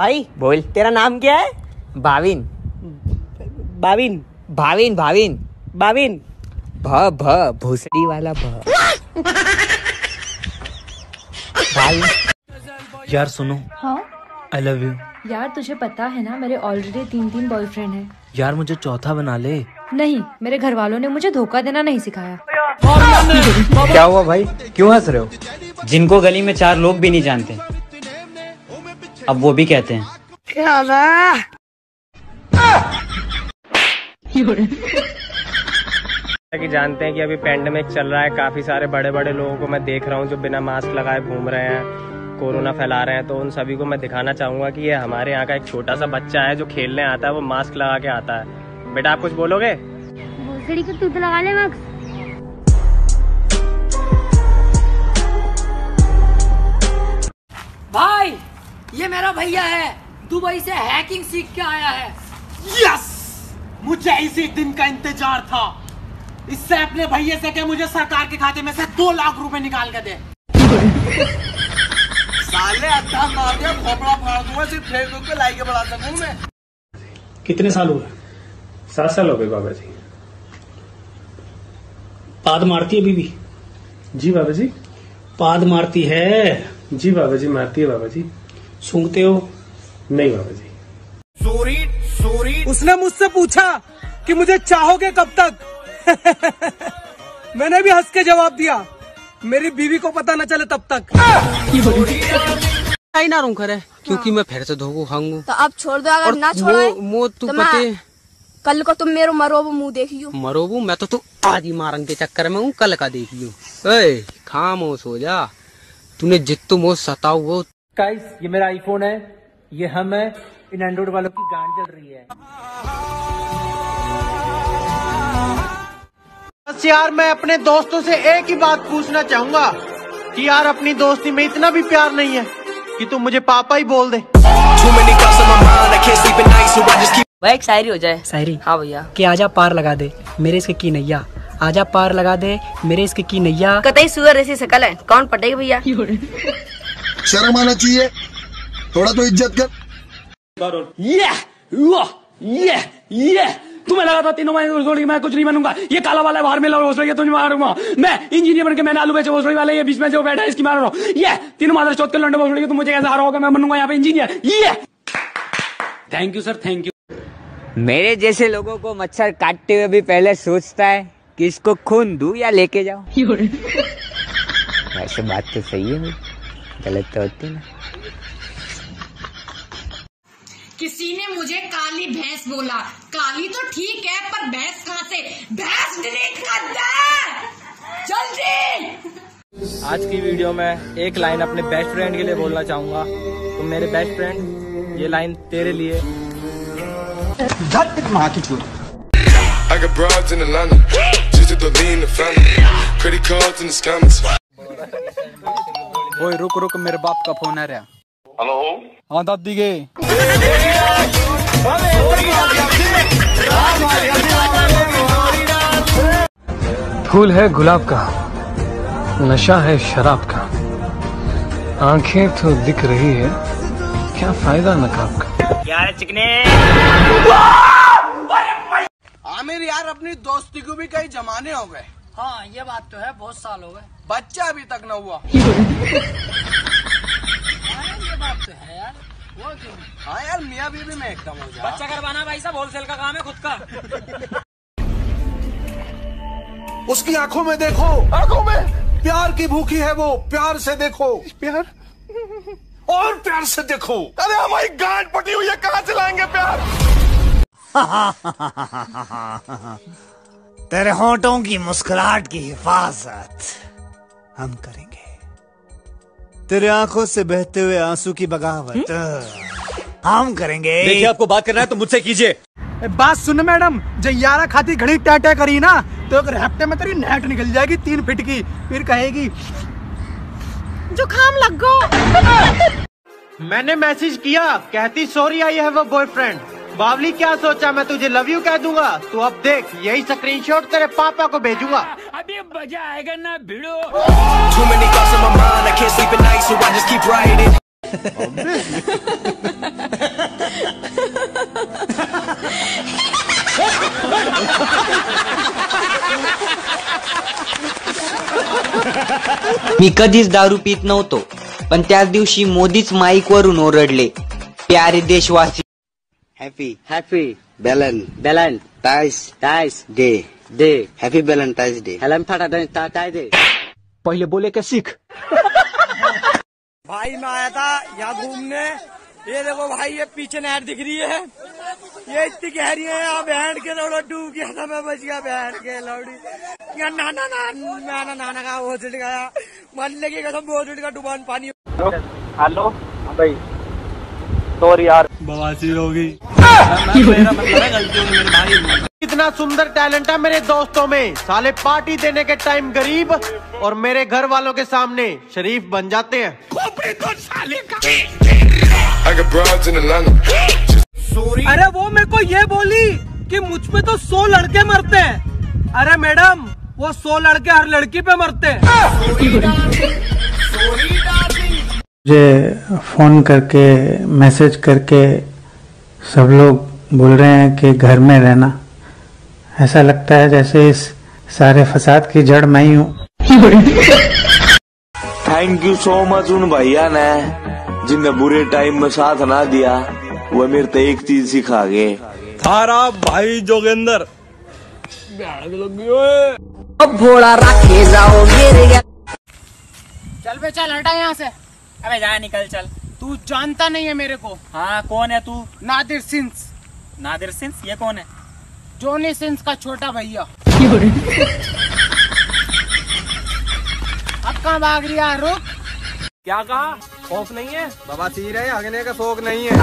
भाई बोल। तेरा नाम क्या है? भाविन। भाविन। भाविन भाविन। बाविन भ भ भूसड़ी वाला भ। भाविन यार सुनो। हाँ? आई लव यू यार तुझे पता है ना मेरे ऑलरेडी तीन तीन बॉयफ्रेंड हैं। यार मुझे चौथा बना ले। नहीं मेरे घर वालों ने मुझे धोखा देना नहीं सिखाया। क्या हुआ भाई? क्यों हंस रहे हो? जिनको गली में चार लोग भी नहीं जानते। अब वो भी कहते हैं। कि जानते हैं कि अभी पेंडेमिक चल रहा है काफ़ी सारे बड़े बड़े लोगों को मैं देख रहा हूँ जो बिना मास्क लगाए घूम रहे हैं कोरोना फैला रहे हैं तो उन सभी को मैं दिखाना चाहूँगा कि ये हमारे यहाँ का एक छोटा सा बच्चा है जो खेलने आता है वो मास्क लगा के आता है। बेटा आप कुछ बोलोगे? भोसड़ी को तू तो लगा ले मास्क ये मेरा भैया है। दुबई से हैकिंग सीख के आया है। यस मुझे इसी दिन का इंतज़ार था। इससे अपने भैया से क्या मुझे सरकार के खाते में से दो लाख रुपए निकाल के दे। साले अड्डा मार दिया खोपड़ा फाड़ दूँगा सिर्फ़ फेसबुक पे लाइक बढ़ा सकूँ मैं। कितने साल हुए? सात साल हो गए बाबा जी। पाद मारती है बीबी? जी बाबा जी। पाद मारती है। जी बाबा जी मारती है बाबा जी। सूंघते हो? नहीं बाबा जी। Sorry sorry. उसने मुझसे पूछा कि मुझे चाहोगे कब तक? मैंने भी हंस के जवाब दिया मेरी बीवी को पता न चले तब तक। आई ना रूम करे क्योंकि मैं फिर से धोखो खाऊँगा। तो अब छोड़ दो अगर ना छोड़ो मो, मो तू तो पते कल को तुम मेरे मरो वो मुँह देखियो मरोबू? मैं तो तू आज ही मारन के चक्कर में हूँ कल का देखियो ए खामोश हो जा। तूने जित्तो मोह सताओ वो। गाइस ये मेरा आईफोन है ये हम है इन एंड्रॉइड वालों की गांड चल रही है। बस यार मैं अपने दोस्तों से एक ही बात पूछना चाहूँगा कि यार अपनी दोस्ती में इतना भी प्यार नहीं है कि तुम मुझे पापा ही बोल दे। भाई एक शायरी हो जाए। शायरी? हाँ भैया। कि आजा पार लगा दे मेरे इसके की नैया। आजा पार लगा दे मेरे इसके की नैया। कतई सुअर ऐसी शकल है? कौन पटेगा भैया? शर्म आना चाहिए। थोड़ा तो इज़्ज़त कर। ये वो, ये ये। तुम्हें लगा था तीनों महीने घोसड़ी मैं कुछ नहीं बनूँगा। ये काला वाला बाहर में लगा घोसड़ी तुझे मारूँगा। मैं इंजीनियर बन के मैंने आलू बेचे घोसड़ी वाले ये बीच में जो बैठा है इसकी मार रहा हूँ। ये तीनों मादर चौथ के लंडे घोसड़ी तुम मुझे कैसे हारा होगा? मैं बनूँगा यहाँ पे इंजीनियर। ये। Thank you sir thank you मेरे जैसे लोगों को मच्छर काटते हुए भी पहले सोचता है कि इसको खून दू या लेके जाओ वैसे बात तो सही है मेरी, गलत तो होती ना किसी ने मुझे काली भैंस बोला। काली तो ठीक है पर भैंस कहाँ से? भैंस डिलीट कर दे जल्दी! आज की वीडियो में एक लाइन अपने बेस्ट फ्रेंड के लिए बोलना चाहूँगा। तो मेरे बेस्ट फ्रेंड ये लाइन तेरे लिए। I ओए रुक रुक मेरे बाप का फ़ोन आ रहा। हेलो? हाँ दादी के। फूल है गुलाब का नशा है शराब का। आँखें तो दिख रही है क्या फ़ायदा नकाब का? यार चिकने? आमिर यार अपनी दोस्ती को भी कई जमाने हो गए। हाँ ये बात तो है बहुत साल हो गए। बच्चा अभी तक न हुआ। ये बात तो है यार वो क्यों? हाँ यार मियाँ बीवी में एकदम हो जा। बच्चा करवाना भाई साहब होलसेल का काम है खुद का। उसकी आँखों में देखो। आँखों में? प्यार की भूखी है वो प्यार से देखो। प्यार? और प्यार से देखो। अरे हमारी गांड पटी हुई है कहाँ से लाएँगे प्यार? तेरे होठों की मुस्कुराहट की हिफाजत हम करेंगे। तेरे आँखों से बहते हुए आँसू की बगावत हम करेंगे। देखिए आपको बात करना है तो मुझसे कीजिए। बात सुन मैडम जब यारा खाती घड़ी टै टै करी ना तो एक हफ़्ते में तेरी नेट निकल जाएगी तीन फिट की फिर कहेगी जुकाम लग गो। मैंने मैसेज किया कहती sorry I have a boyfriend. बावली क्या सोचा मैं तुझे लव यू कह दूँगा? तू अब देख यही स्क्रीनशॉट तेरे पापा को भेजूँगा। अभी मज़ा आएगा ना भिड़ो। मी कधीच दारू पित नव्हतो पण त्याच दिवशी मोदीच माईक वरून ओरडले प्यारे देशवासी. Happy happy balloon balloon ties ties day day happy valentine's day valentine tie day पहले बोले के सीख। भाई मैं आया था यहाँ घूमने। ये देखो भाई ये पीछे नहर दिख रही है। ये इतनी गहरी है यहाँ बैठ के लौड़ा डूब गया था मैं बच गया बैठ के लौड़ी। यहाँ नाना नाना नाना नाना का वो चढ़ गया। मन लगी कसम वो चढ़ का डुबान पानी। हेलो भाई। सॉरी यार। बवासीर होगी इतना सुंदर टैलेंट है मेरे दोस्तों में। साले पार्टी देने के टाइम गरीब और मेरे घर वालों के सामने शरीफ बन जाते हैं. अरे वो मेरे को ये बोली कि मुझ पे तो सौ लड़के मरते हैं। अरे मैडम वो सौ लड़के हर लड़की पे मरते हैं। मुझे फ़ोन करके मैसेज करके सब लोग बोल रहे हैं कि घर में रहना। ऐसा लगता है जैसे इस सारे फसाद की जड़ मैं ही हूँ। थैंक यू सो मच उन भैया ने जिनने बुरे टाइम में साथ ना दिया वो मेरे तो एक चीज़ सिखा गए। थारा भाई जोगेंद्र। अब भोला रखे जाओ गिर गया चल बे चल हटा यहाँ से। अबे जा निकल चल। तू जानता नहीं है मेरे को। हाँ कौन है तू? नादिर सिंस। नादिर सिंस? ये कौन है? जोनी सिंस का छोटा भैया। अब कहाँ भाग रही है? रुक। क्या कहा? खौफ नहीं है? बाबा सीर है हगने का शौक नहीं है।